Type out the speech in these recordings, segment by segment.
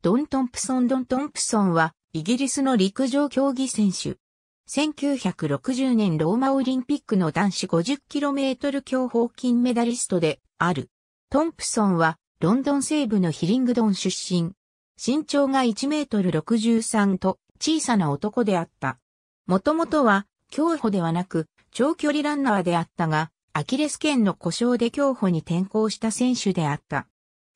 ドン・トンプソン・ドン・トンプソンは、イギリスの陸上競技選手。1960年ローマオリンピックの男子 50km 競歩金メダリストである。トンプソンは、ロンドン西部のヒリングドン出身。身長が1メートル63と小さな男であった。もともとは、競歩ではなく、長距離ランナーであったが、アキレス腱の故障で競歩に転向した選手であった。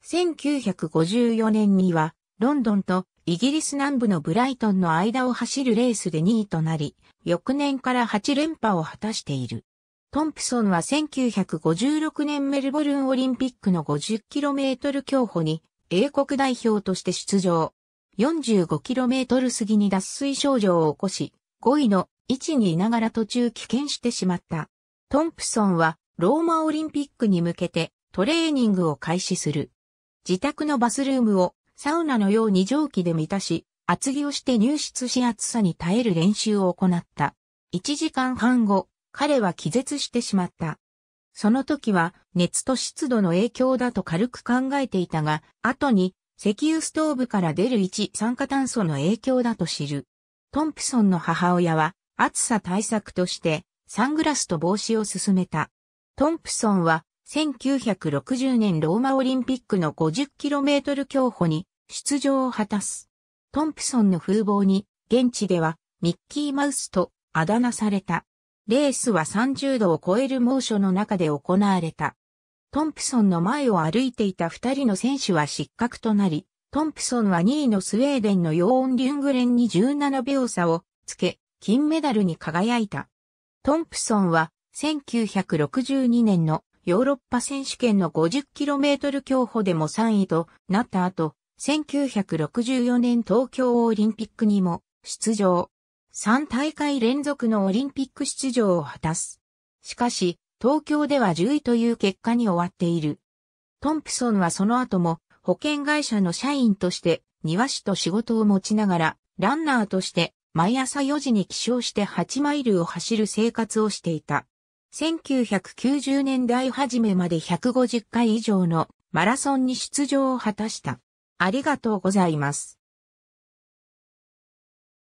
1954年には、ロンドンとイギリス南部のブライトンの間を走るレースで2位となり、翌年から8連覇を果たしている。トンプソンは1956年メルボルンオリンピックの 50km 競歩に英国代表として出場。45km 過ぎに脱水症状を起こし、5位の位置にいながら途中棄権してしまった。トンプソンはローマオリンピックに向けてトレーニングを開始する。自宅のバスルームをサウナのように蒸気で満たし、厚着をして入室し暑さに耐える練習を行った。1時間半後、彼は気絶してしまった。その時は熱と湿度の影響だと軽く考えていたが、後に石油ストーブから出る一酸化炭素の影響だと知る。トンプソンの母親は暑さ対策としてサングラスと帽子を勧めた。トンプソンは1960年ローマオリンピックの 50km 競歩に出場を果たす。トンプソンの風貌に、現地ではミッキーマウスとあだ名された。レースは30度を超える猛暑の中で行われた。トンプソンの前を歩いていた二人の選手は失格となり、トンプソンは2位のスウェーデンのヨーン・リュングレンに17秒差をつけ、金メダルに輝いた。トンプソンは1962年のヨーロッパ選手権の 50km 競歩でも3位となった後、1964年東京オリンピックにも出場。3大会連続のオリンピック出場を果たす。しかし、東京では10位という結果に終わっている。トンプソンはその後も保険会社の社員として庭師と仕事を持ちながら、ランナーとして毎朝4時に起床して8マイルを走る生活をしていた。1990年代初めまで150回以上のマラソンに出場を果たした。ありがとうございます。